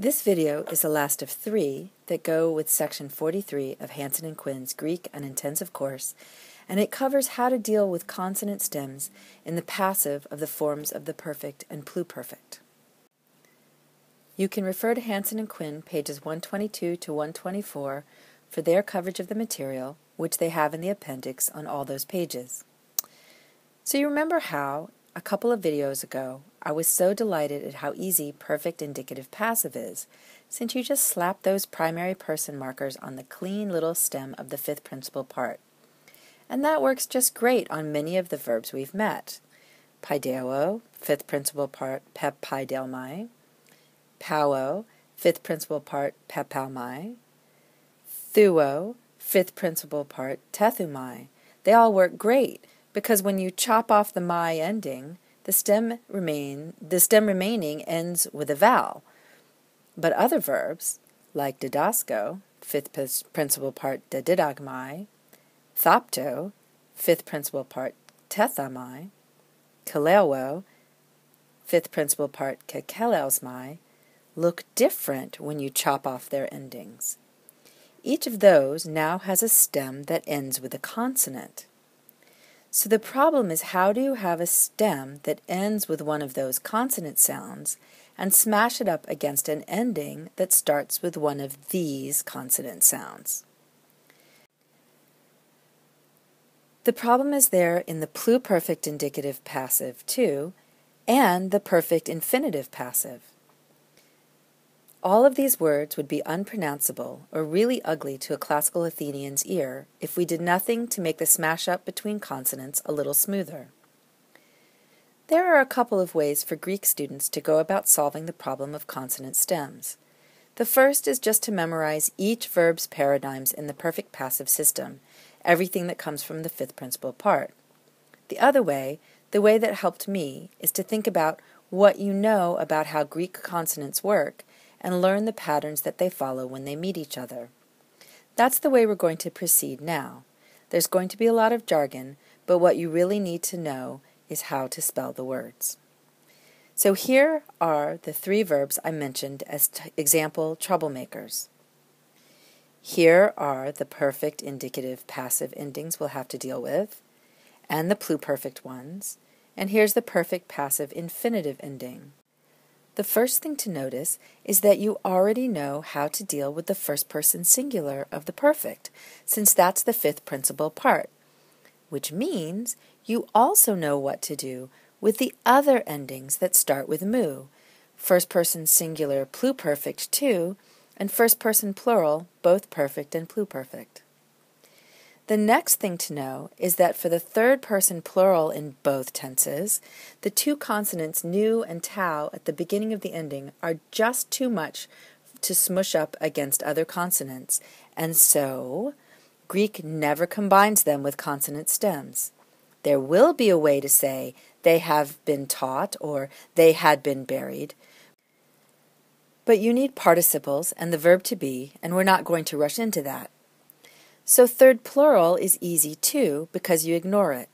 This video is the last of three that go with section 43 of Hansen and Quinn's Greek and Intensive course, and it covers how to deal with consonant stems in the passive of the forms of the perfect and pluperfect. You can refer to Hansen and Quinn pages 122 to 124 for their coverage of the material, which they have in the appendix on all those pages. So you remember how, a couple of videos ago, I was so delighted at how easy perfect indicative passive is, since you just slap those primary person markers on the clean little stem of the fifth principal part. And that works just great on many of the verbs we've met. Paideo, fifth principal part, pep paidelmai. Pauo, fifth principal part, pepalmai. Thuo, fifth principal part, tethumai. They all work great because when you chop off the my ending, the stem remain the stem remaining ends with a vowel. But other verbs, like didasco, fifth principal part dididagmai, thopto, fifth principal part tethamai, kaleo, fifth principal part kekeleosmai, look different when you chop off their endings. Each of those now has a stem that ends with a consonant. So the problem is how do you have a stem that ends with one of those consonant sounds and smash it up against an ending that starts with one of these consonant sounds? The problem is there in the pluperfect indicative passive too, and the perfect infinitive passive. All of these words would be unpronounceable or really ugly to a classical Athenian's ear if we did nothing to make the smash up between consonants a little smoother. There are a couple of ways for Greek students to go about solving the problem of consonant stems. The first is just to memorize each verb's paradigms in the perfect passive system, everything that comes from the fifth principal part. The other way, the way that helped me, is to think about what you know about how Greek consonants work and learn the patterns that they follow when they meet each other. That's the way we're going to proceed now. There's going to be a lot of jargon, but what you really need to know is how to spell the words. So here are the three verbs I mentioned as example troublemakers. Here are the perfect indicative passive endings we'll have to deal with, and the pluperfect ones, and here's the perfect passive infinitive ending. The first thing to notice is that you already know how to deal with the first person singular of the perfect, since that's the fifth principal part, which means you also know what to do with the other endings that start with mu, first person singular pluperfect too, and first person plural both perfect and pluperfect. The next thing to know is that for the third person plural in both tenses, the two consonants nu and tau at the beginning of the ending are just too much to smush up against other consonants, and so Greek never combines them with consonant stems. There will be a way to say they have been taught or they had been buried, but you need participles and the verb to be, and we're not going to rush into that. So third plural is easy too because you ignore it.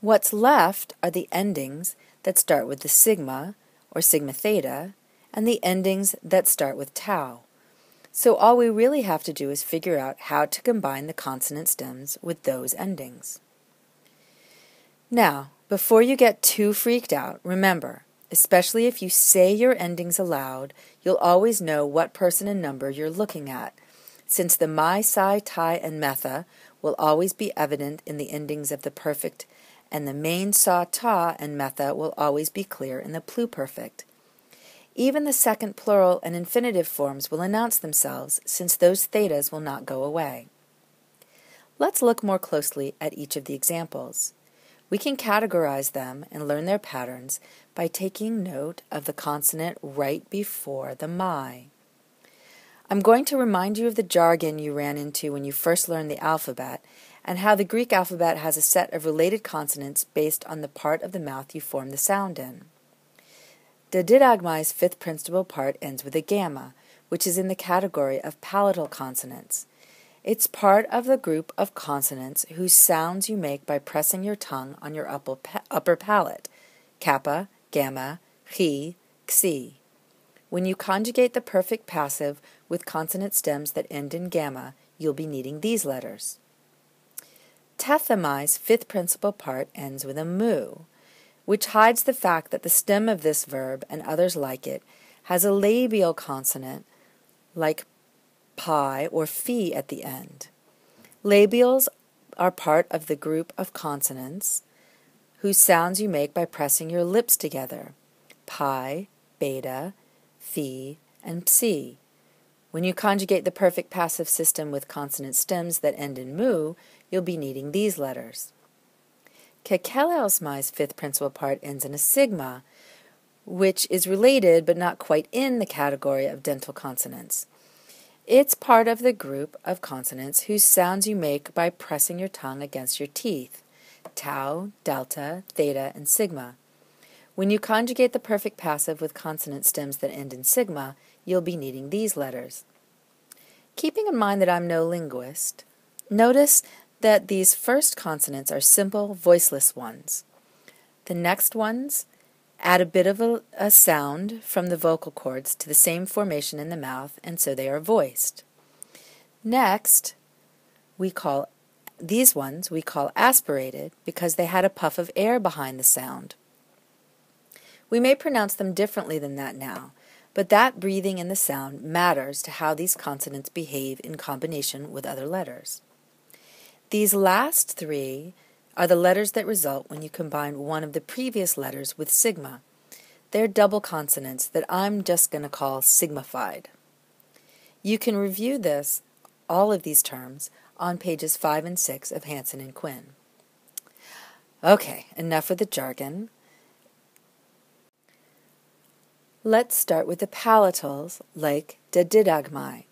What's left are the endings that start with the sigma or sigma theta and the endings that start with tau. So all we really have to do is figure out how to combine the consonant stems with those endings. Now, before you get too freaked out, remember, especially if you say your endings aloud, you'll always know what person and number you're looking at since the my, psi, tai, and metha will always be evident in the endings of the perfect, and the main sa, ta, and metha will always be clear in the pluperfect. Even the second plural and infinitive forms will announce themselves, since those thetas will not go away. Let's look more closely at each of the examples. We can categorize them and learn their patterns by taking note of the consonant right before the my. I'm going to remind you of the jargon you ran into when you first learned the alphabet and how the Greek alphabet has a set of related consonants based on the part of the mouth you form the sound in. The didagmai's fifth principal part ends with a gamma, which is in the category of palatal consonants. It's part of the group of consonants whose sounds you make by pressing your tongue on your upper palate kappa, gamma, chi, xi. When you conjugate the perfect passive with consonant stems that end in gamma, you'll be needing these letters. Tethemi's fifth principal part ends with a mu, which hides the fact that the stem of this verb and others like it has a labial consonant like pi or phi at the end. Labials are part of the group of consonants whose sounds you make by pressing your lips together pi, beta, phi, and psi. When you conjugate the perfect passive system with consonant stems that end in mu, you'll be needing these letters. Kekelelsmai's fifth principal part ends in a sigma, which is related but not quite in the category of dental consonants. It's part of the group of consonants whose sounds you make by pressing your tongue against your teeth tau, delta, theta, and sigma. When you conjugate the perfect passive with consonant stems that end in sigma, you'll be needing these letters. Keeping in mind that I'm no linguist, notice that these first consonants are simple, voiceless ones. The next ones Add a bit of a, a, sound from the vocal cords to the same formation in the mouth, and so they are voiced. Next, we call these ones we call aspirated because they had a puff of air behind the sound. We may pronounce them differently than that now, but that breathing in the sound matters to how these consonants behave in combination with other letters. These last three are the letters that result when you combine one of the previous letters with sigma. They're double consonants that I'm just going to call sigmified. You can review this, all of these terms, on pages 5 and 6 of Hansen and Quinn. Okay, enough with the jargon. Let's start with the palatals like didagmai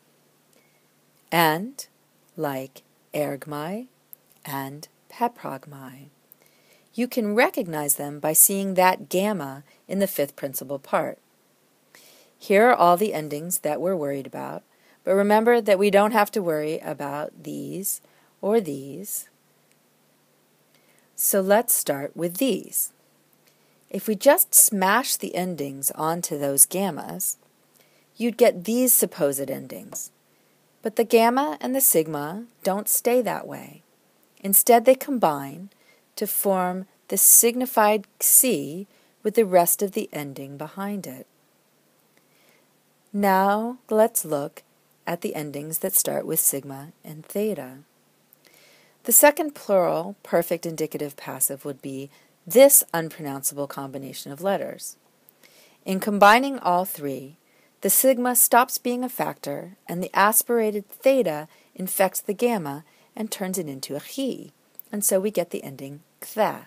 and like ergmai and peprogmai. You can recognize them by seeing that gamma in the fifth principal part. Here are all the endings that we're worried about, but remember that we don't have to worry about these or these. So let's start with these. If we just smash the endings onto those gammas, you'd get these supposed endings. But the gamma and the sigma don't stay that way. Instead, they combine to form the signified C with the rest of the ending behind it. Now let's look at the endings that start with sigma and theta. The second plural perfect indicative passive would be this unpronounceable combination of letters. In combining all three, the sigma stops being a factor and the aspirated theta infects the gamma and turns it into a chi, and so we get the ending ktha.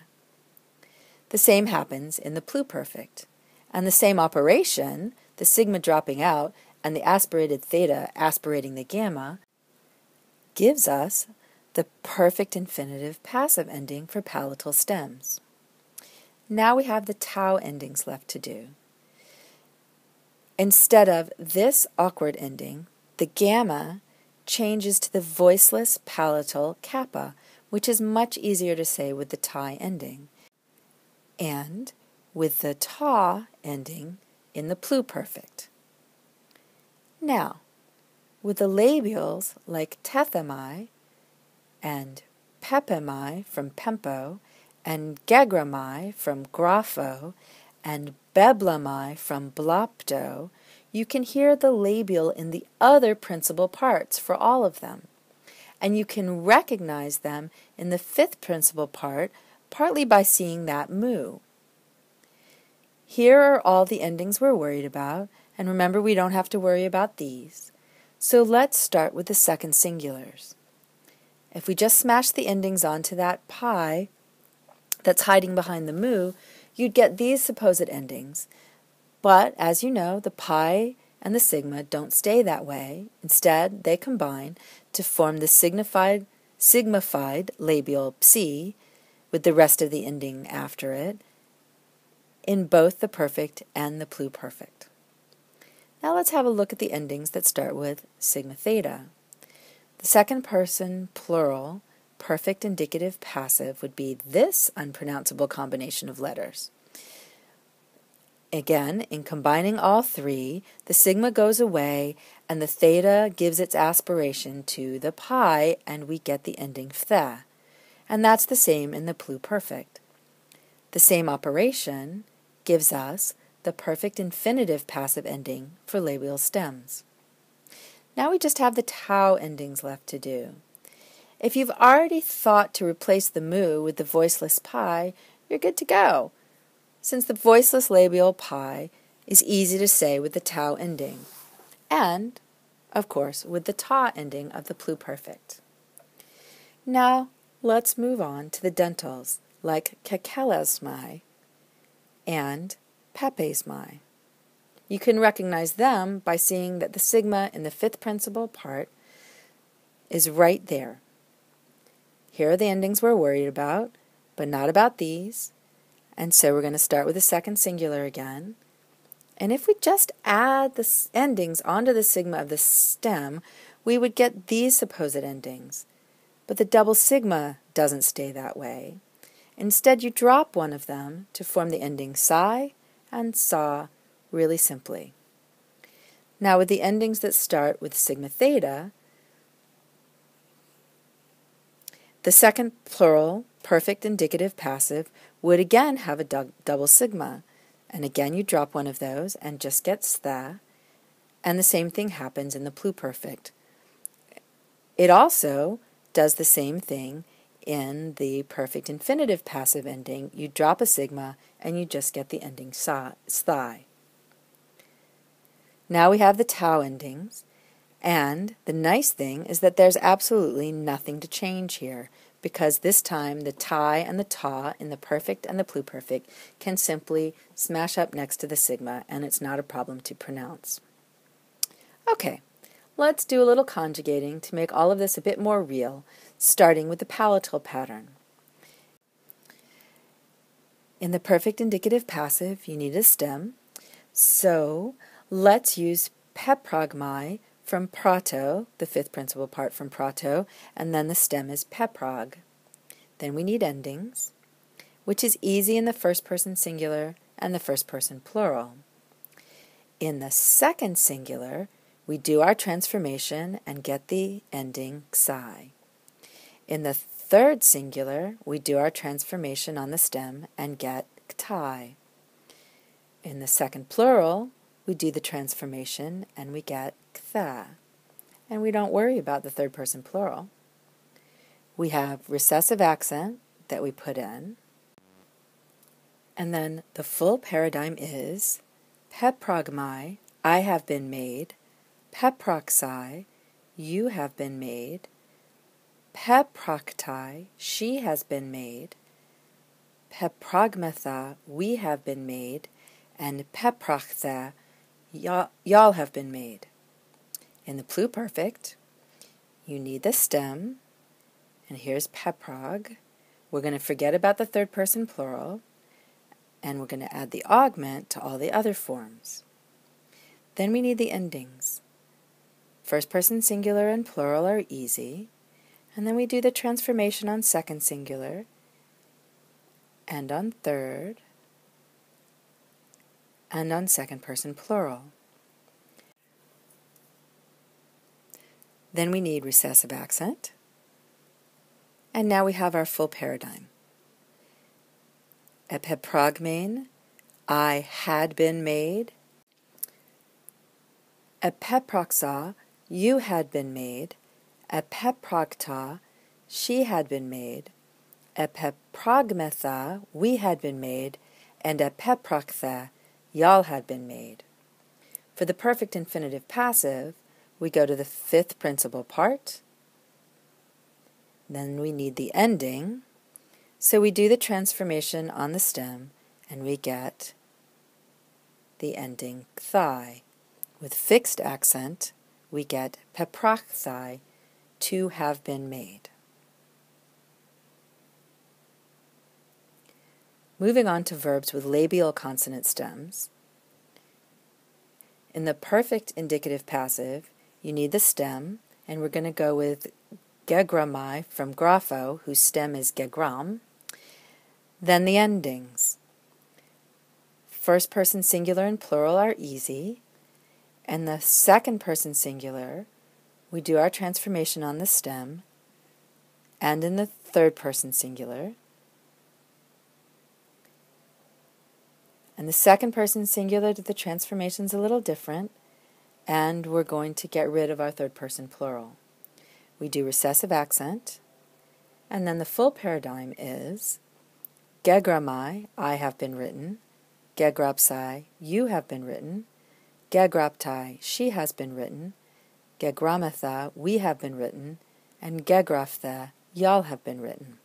The same happens in the pluperfect, and the same operation, the sigma dropping out and the aspirated theta aspirating the gamma, gives us the perfect infinitive passive ending for palatal stems. Now we have the tau endings left to do. Instead of this awkward ending, the gamma changes to the voiceless palatal kappa, which is much easier to say with the tai ending, and with the ta ending in the pluperfect. Now, with the labials like tethemi and pepemi from pempo and gegrami from grapho and beblami from blopto, you can hear the labial in the other principal parts for all of them. And you can recognize them in the fifth principal part, partly by seeing that mu. Here are all the endings we're worried about, and remember we don't have to worry about these. So let's start with the second singulars. If we just smash the endings onto that pi that's hiding behind the mu, you'd get these supposed endings. But as you know, the pi and the sigma don't stay that way. Instead, they combine to form the signified, sigmified labial psi with the rest of the ending after it in both the perfect and the pluperfect. Now let's have a look at the endings that start with sigma theta. The second person plural perfect indicative passive would be this unpronounceable combination of letters. Again, in combining all three, the sigma goes away and the theta gives its aspiration to the pi and we get the ending ftha. And that's the same in the pluperfect. The same operation gives us the perfect infinitive passive ending for labial stems. Now we just have the tau endings left to do. If you've already thought to replace the mu with the voiceless pi, you're good to go since the voiceless labial pi is easy to say with the tau ending, and, of course, with the ta ending of the pluperfect. Now, let's move on to the dentals, like kekelasmai and pepesmai. You can recognize them by seeing that the sigma in the fifth principal part is right there. Here are the endings we're worried about, but not about these, and so we're going to start with the second singular again. And if we just add the endings onto the sigma of the stem, we would get these supposed endings. But the double sigma doesn't stay that way. Instead, you drop one of them to form the ending psi and sa really simply. Now, with the endings that start with sigma theta, the second plural, perfect indicative passive, would again have a double sigma. And again, you drop one of those and just get sta. And the same thing happens in the pluperfect. It also does the same thing in the perfect infinitive passive ending. You drop a sigma and you just get the ending sthi. Now we have the tau endings. And the nice thing is that there's absolutely nothing to change here because this time the tai and the ta in the perfect and the pluperfect can simply smash up next to the sigma and it's not a problem to pronounce. Okay, let's do a little conjugating to make all of this a bit more real, starting with the palatal pattern. In the perfect indicative passive, you need a stem, so let's use peprogmai from prato, the fifth principal part from prato, and then the stem is peprog. Then we need endings, which is easy in the first person singular and the first person plural. In the second singular, we do our transformation and get the ending psi. In the third singular, we do our transformation on the stem and get ktai. In the second plural, we do the transformation and we get ktha. And we don't worry about the third person plural. We have recessive accent that we put in. And then the full paradigm is peprogmai, I have been made, peproxai, you have been made, peproctai, she has been made, peprogmatha, we have been made, and peprochtha, y'all have been made. In the pluperfect, you need the stem, and here's peprog. We're going to forget about the third person plural, and we're going to add the augment to all the other forms. Then we need the endings. First person singular and plural are easy, and then we do the transformation on second singular and on third, and on second person plural. Then we need recessive accent. And now we have our full paradigm. Epeprogmane, I had been made. Epeproxa, you had been made. Epeprocta, she had been made. Epeprogmetha, we had been made. And epeprochtha, y'all had been made. For the perfect infinitive passive, we go to the fifth principal part. Then we need the ending. So we do the transformation on the stem and we get the ending thigh. With fixed accent, we get peprachthai, to have been made. Moving on to verbs with labial consonant stems. In the perfect indicative passive, you need the stem, and we're going to go with gegramai from grapho, whose stem is gegram. Then the endings. first person singular and plural are easy. And the second person singular, we do our transformation on the stem. And in the third person singular. And the second person singular, the transformation's a little different. And we're going to get rid of our third person plural. We do recessive accent. And then the full paradigm is Gegramai, I have been written. Gegrapsai, you have been written. Gegraptai, she has been written. Gegramatha, we have been written. And Gegraftha, y'all have been written.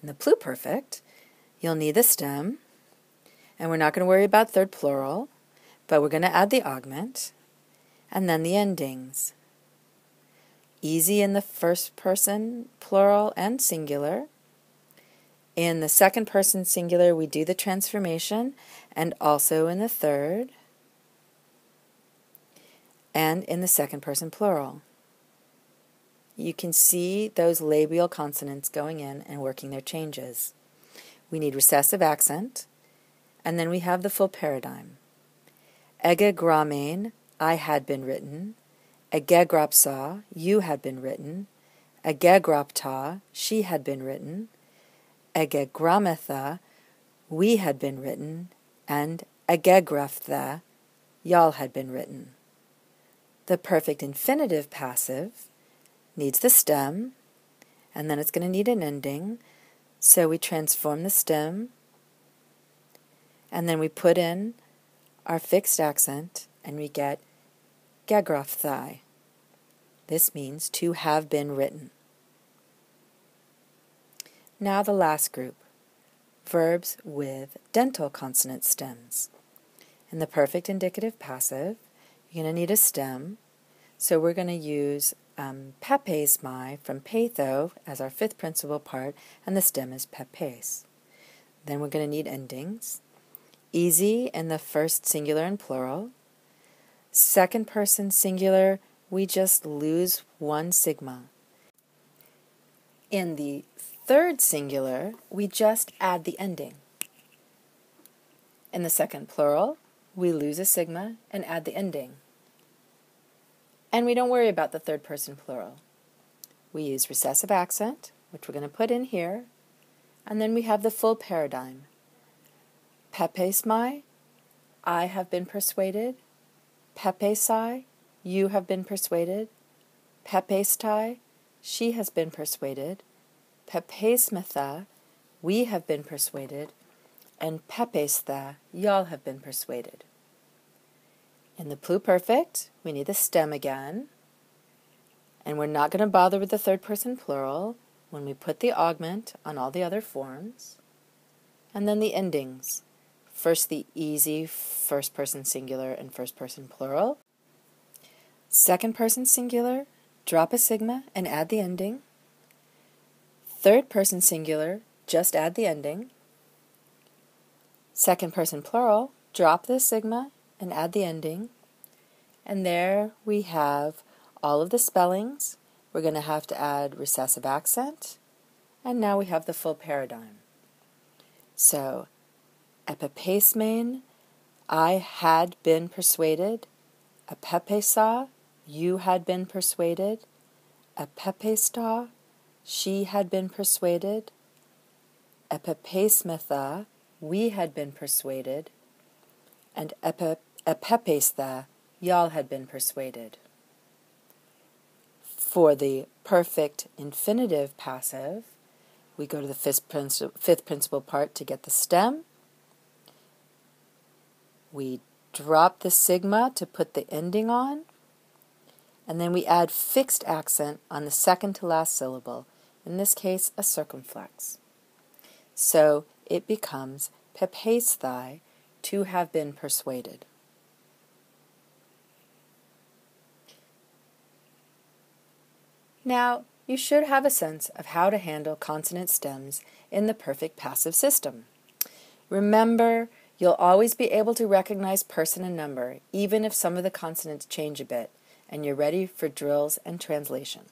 In the pluperfect, you'll need the stem, and we're not going to worry about third plural, but we're going to add the augment, and then the endings. Easy in the first person, plural and singular. In the second person singular, we do the transformation, and also in the third, and in the second person plural. You can see those labial consonants going in and working their changes. We need recessive accent, and then we have the full paradigm. Ege I had been written. Egegropsa, you had been written. Egegropta, she had been written. Egegrametha, we had been written, and Egegraftha, y'all had been written. The perfect infinitive passive needs the stem, and then it's going to need an ending. So we transform the stem, and then we put in our fixed accent, and we get Gegraphthai. This means to have been written. Now the last group verbs with dental consonant stems. In the perfect indicative passive, you're going to need a stem. So we're going to use um, pepes mai from patho as our fifth principal part, and the stem is pepes. Then we're going to need endings. Easy in the first singular and plural. Second person singular, we just lose one sigma. In the third singular, we just add the ending. In the second plural, we lose a sigma and add the ending. And we don't worry about the third person plural. We use recessive accent, which we're going to put in here, and then we have the full paradigm. Pepesmai, I have been persuaded. Pepesai, you have been persuaded. Pepestai, she has been persuaded. Pepesmetha, we have been persuaded, and pepestha, y'all have been persuaded. In the pluperfect, we need the stem again, and we're not going to bother with the third person plural when we put the augment on all the other forms, and then the endings. First, the easy first person singular and first person plural. Second person singular, drop a sigma and add the ending. Third person singular, just add the ending. Second person plural, drop the sigma and add the ending. And there we have all of the spellings. We're going to have to add recessive accent. And now we have the full paradigm. So, epipesmain, I had been persuaded. Epepesa, you had been persuaded. Epepesta, she had been persuaded. Epipesmetha, we had been persuaded. And epepestha, y'all had been persuaded. For the perfect infinitive passive, we go to the fifth, fifth principal part to get the stem. We drop the sigma to put the ending on. And then we add fixed accent on the second to last syllable in this case a circumflex. So it becomes pepesthai, to have been persuaded. Now, you should have a sense of how to handle consonant stems in the perfect passive system. Remember, you'll always be able to recognize person and number, even if some of the consonants change a bit, and you're ready for drills and translation.